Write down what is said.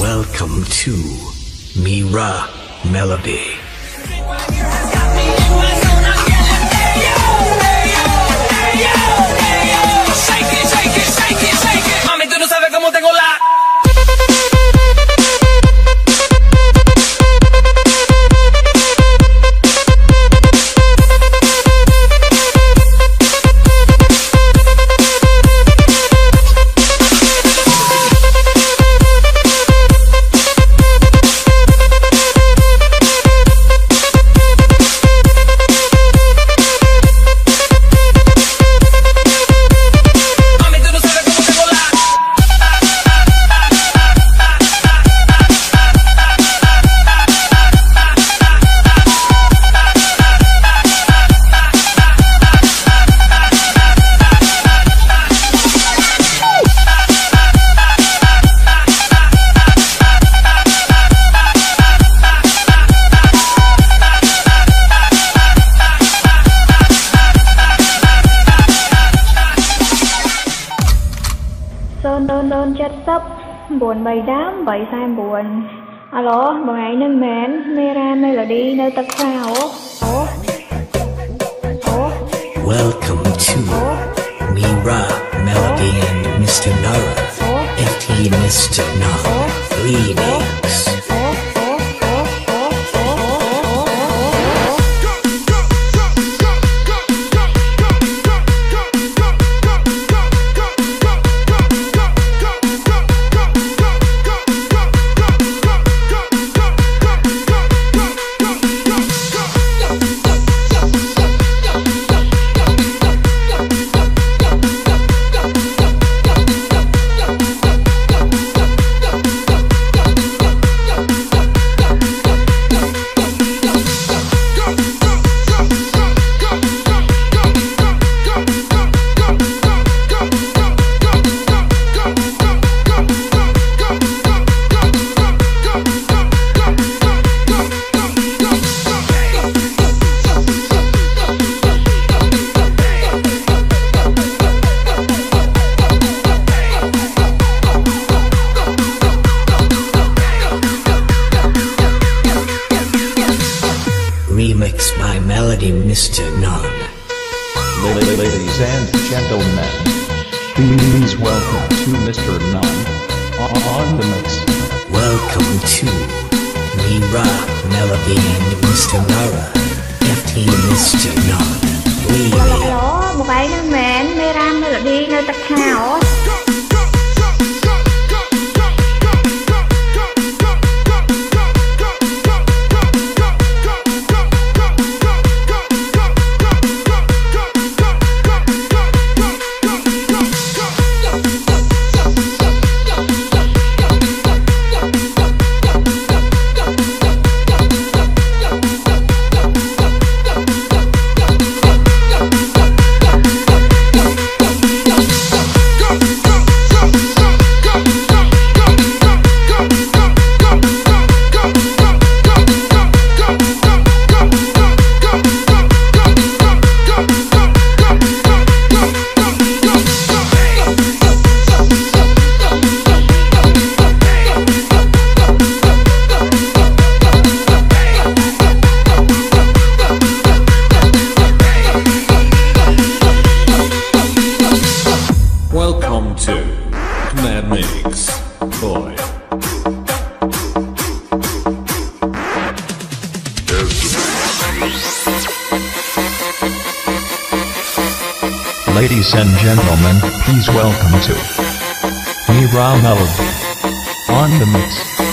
Welcome to Mira Melody. 938 749អាឡូបងឯងនឹងមែនមេរ៉ាមេឡូឌីនៅទឹកខ្លាអូអូអូ Welcome to Mira Melody and Mr. Nara. 18 Mr. Nara. Reading. By Mr. Nun. Ladies and gentlemen, please welcome to Mr. Nun on the mix. Welcome to Mira Melody and Mr. Nara. FT Mr. Nun Remix. Alo, một ngày nâng mến Mira Melody nơi tập sao Welcome Mad Mix. Boy. Ladies and gentlemen, please welcome to Mira Melody on the mix.